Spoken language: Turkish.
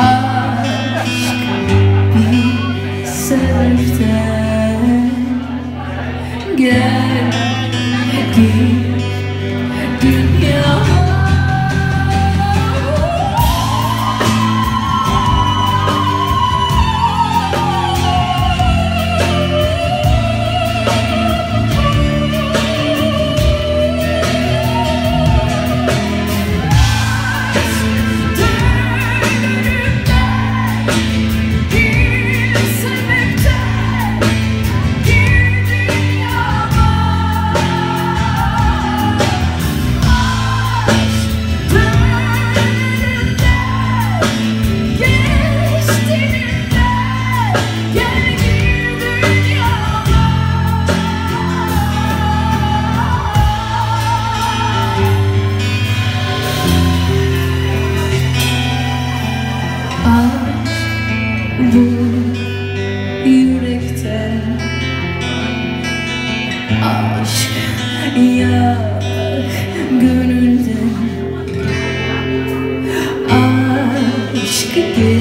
Oh. aşk yak gönülden Aşk gibi